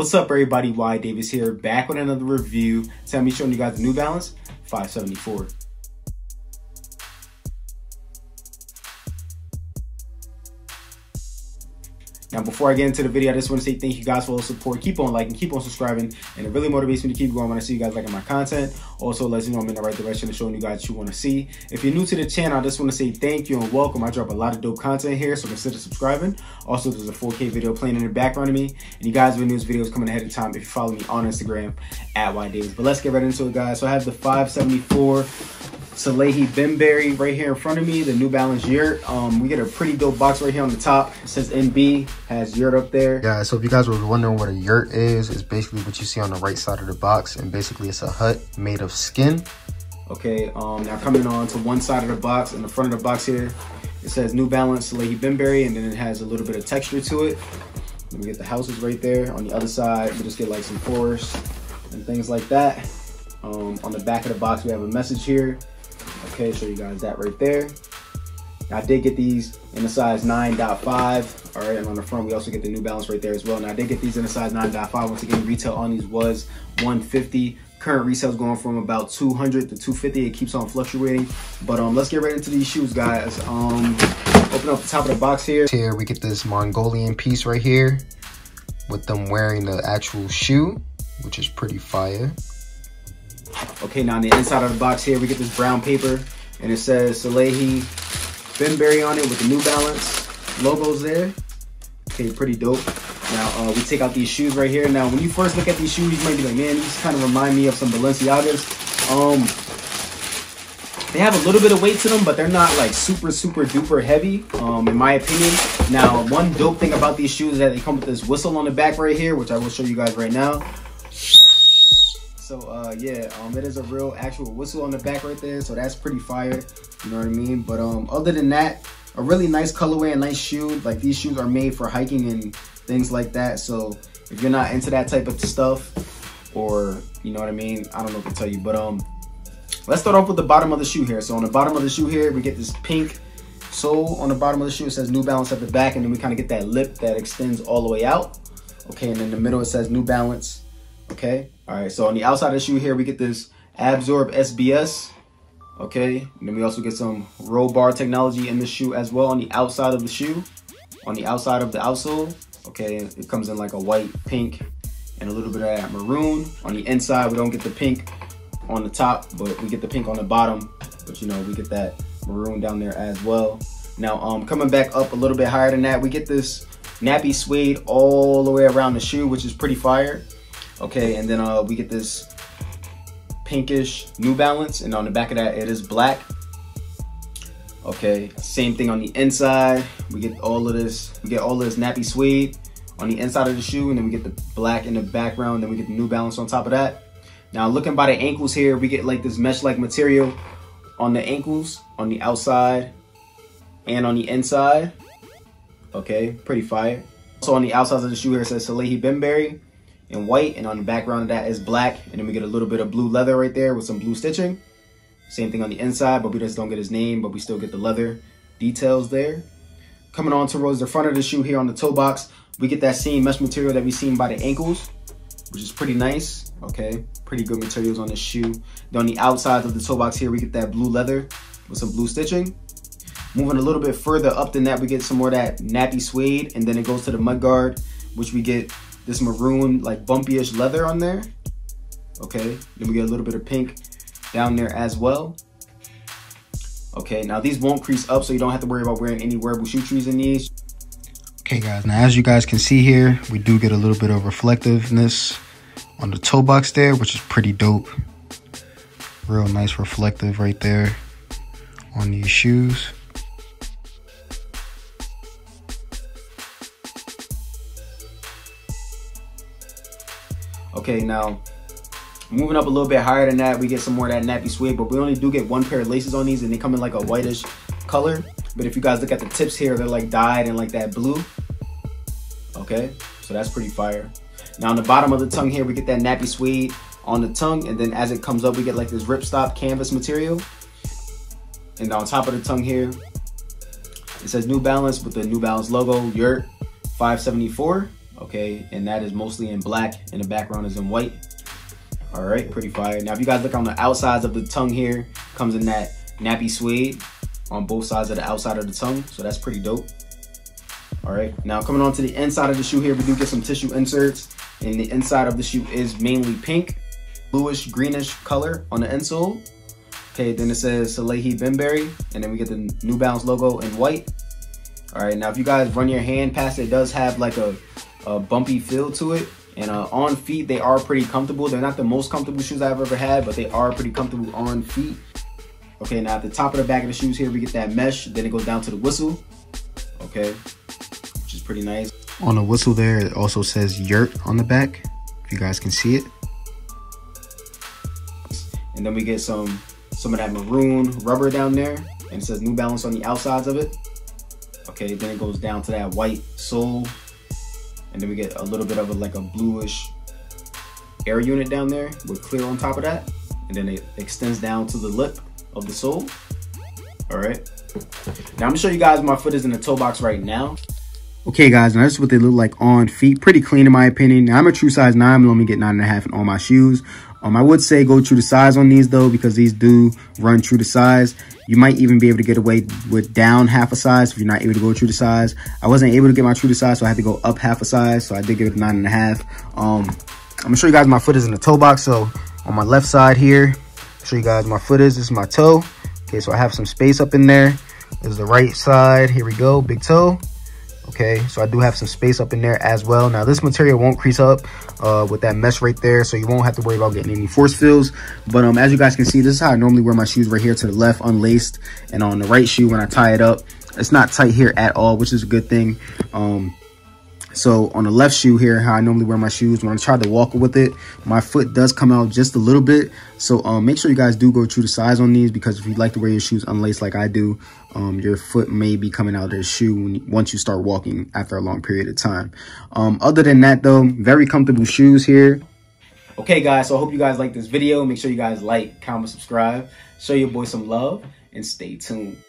What's up everybody, Wyatt Davis here, back with another review. Today I'm showing you guys the New Balance 574. Now, before I get into the video, I just want to say thank you guys for all the support. Keep on liking, keep on subscribing, and it really motivates me to keep going when I see you guys liking my content. Also, lets me know I'm in the right direction and showing you guys what you want to see. If you're new to the channel, I just want to say thank you and welcome. I drop a lot of dope content here, so consider subscribing. Also, there's a 4K video playing in the background of me, and you guys will news videos coming ahead of time if you follow me on Instagram at Wyatt Davis. But let's get right into it, guys. So I have the 574 Salehe Bembury right here in front of me, the New Balance Yurt. Um, we get a pretty dope box right here on the top. It says NB, has Yurt up there. Yeah, so if you guys were wondering what a Yurt is, it's basically what you see on the right side of the box. And basically it's a hut made of skin. Okay, um, now coming on to one side of the box, in the front of the box here, it says New Balance Salehe Bembury, and then it has a little bit of texture to it. we get the houses right there. On the other side, we just get like some forests and things like that. Um, on the back of the box, we have a message here. Okay, show you guys that right there. I did get these in the size 9.5. All right, and on the front, we also get the New Balance right there as well. Now, I did get these in the size 9.5. Once again, retail on these was 150 current resale is going from about 200 to 250 it keeps on fluctuating but um let's get right into these shoes guys um open up the top of the box here here we get this mongolian piece right here with them wearing the actual shoe which is pretty fire Okay, now on the inside of the box here, we get this brown paper and it says Salehe Bembury on it with the New Balance logos there. Okay, pretty dope. Now, uh, we take out these shoes right here. Now, when you first look at these shoes, you might be like, man, these kind of remind me of some Balenciagas. Um, they have a little bit of weight to them, but they're not like super, super duper heavy, um, in my opinion. Now, one dope thing about these shoes is that they come with this whistle on the back right here, which I will show you guys right now. So uh, yeah, um, it is a real actual whistle on the back right there. So that's pretty fire. You know what I mean? But um, other than that, a really nice colorway, a nice shoe. Like these shoes are made for hiking and things like that. So if you're not into that type of stuff, or you know what I mean, I don't know what to tell you. But um, let's start off with the bottom of the shoe here. So on the bottom of the shoe here, we get this pink sole on the bottom of the shoe. It says New Balance at the back, and then we kind of get that lip that extends all the way out. Okay, and in the middle it says New Balance. Okay. All right, so on the outside of the shoe here, we get this Abzorb SBS. Okay, and then we also get some roll bar technology in the shoe as well on the outside of the shoe. On the outside of the outsole, okay, it comes in like a white, pink, and a little bit of that maroon. On the inside, we don't get the pink on the top, but we get the pink on the bottom. But you know, we get that maroon down there as well. Now, um, coming back up a little bit higher than that, we get this nappy suede all the way around the shoe, which is pretty fire. Okay, and then uh, we get this pinkish New Balance, and on the back of that, it is black. Okay, same thing on the inside. We get all of this, we get all of this nappy suede on the inside of the shoe, and then we get the black in the background, then we get the New Balance on top of that. Now looking by the ankles here, we get like this mesh-like material on the ankles, on the outside, and on the inside. Okay, pretty fire. So on the outside of the shoe here, it says Salehe Bembury in white and on the background of that is black and then we get a little bit of blue leather right there with some blue stitching. Same thing on the inside but we just don't get his name but we still get the leather details there. Coming on towards the front of the shoe here on the toe box we get that same mesh material that we seen by the ankles which is pretty nice okay? Pretty good materials on the shoe. Then on the outside of the toe box here we get that blue leather with some blue stitching. Moving a little bit further up than that we get some more of that nappy suede and then it goes to the mud guard which we get this maroon like bumpy-ish leather on there. Okay, then we get a little bit of pink down there as well. Okay, now these won't crease up so you don't have to worry about wearing any wearable shoe trees in these. Okay guys, now as you guys can see here, we do get a little bit of reflectiveness on the toe box there, which is pretty dope. Real nice reflective right there on these shoes. Okay, now moving up a little bit higher than that, we get some more of that nappy suede, but we only do get one pair of laces on these and they come in like a whitish color. But if you guys look at the tips here, they're like dyed in like that blue. Okay, so that's pretty fire. Now on the bottom of the tongue here, we get that nappy suede on the tongue. And then as it comes up, we get like this ripstop canvas material. And on top of the tongue here, it says New Balance with the New Balance logo, Yurt 574. Okay, and that is mostly in black and the background is in white. All right, pretty fire. Now, if you guys look on the outsides of the tongue here, comes in that nappy suede on both sides of the outside of the tongue. So that's pretty dope. All right, now coming on to the inside of the shoe here, we do get some tissue inserts. And the inside of the shoe is mainly pink, bluish, greenish color on the insole. Okay, then it says Salehe Bembury, and then we get the New Balance logo in white. All right, now if you guys run your hand past it, it does have like a, a bumpy feel to it. And uh, on feet, they are pretty comfortable. They're not the most comfortable shoes I've ever had, but they are pretty comfortable on feet. Okay, now at the top of the back of the shoes here, we get that mesh. Then it goes down to the whistle. Okay, which is pretty nice. On the whistle there, it also says Yurt on the back, if you guys can see it. And then we get some some of that maroon rubber down there. And it says New Balance on the outsides of it. Okay, then it goes down to that white sole. And then we get a little bit of a, like a bluish air unit down there with clear on top of that. And then it extends down to the lip of the sole. All right. Now I'm gonna show you guys my foot is in the toe box right now. Okay guys, now this is what they look like on feet. Pretty clean in my opinion. Now I'm a true size 9, but let me get 9.5 in all my shoes. Um, I would say go true to size on these though, because these do run true to size. You might even be able to get away with down half a size if you're not able to go true to size. I wasn't able to get my true to size, so I had to go up half a size. So I did give it nine and a half. Um, I'm gonna show you guys my foot is in the toe box. So on my left side here, show you guys my foot is. This is my toe. Okay, so I have some space up in there. This is the right side. Here we go, big toe okay? So i do have some space up in there as well. Now this material won't crease up uh, with that mesh right there so you won't have to worry about getting any force fields but um as you guys can see this is how i normally wear my shoes right here to the left unlaced and on the right shoe when i tie it up. It's not tight here at all which is a good thing. Um so on the left shoe here, how I normally wear my shoes, when I try to walk with it, my foot does come out just a little bit. So um, make sure you guys do go true to size on these because if you like to wear your shoes unlaced like I do, um, your foot may be coming out of the shoe when, once you start walking after a long period of time. Um, other than that though, very comfortable shoes here. Okay guys, so I hope you guys like this video. Make sure you guys like, comment, subscribe, show your boy some love, and stay tuned.